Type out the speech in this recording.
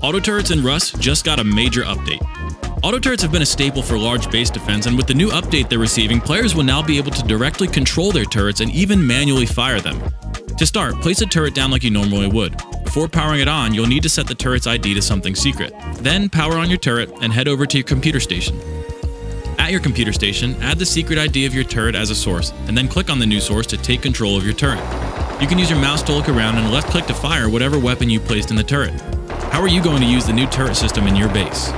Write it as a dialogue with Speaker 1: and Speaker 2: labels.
Speaker 1: Auto turrets in Rust just got a major update. Auto turrets have been a staple for large base defense, and with the new update they're receiving, players will now be able to directly control their turrets and even manually fire them. To start, place a turret down like you normally would. Before powering it on, you'll need to set the turret's ID to something secret. Then, power on your turret and head over to your computer station. At your computer station, add the secret ID of your turret as a source, and then click on the new source to take control of your turret. You can use your mouse to look around and left click to fire whatever weapon you placed in the turret. How are you going to use the new turret system in your base?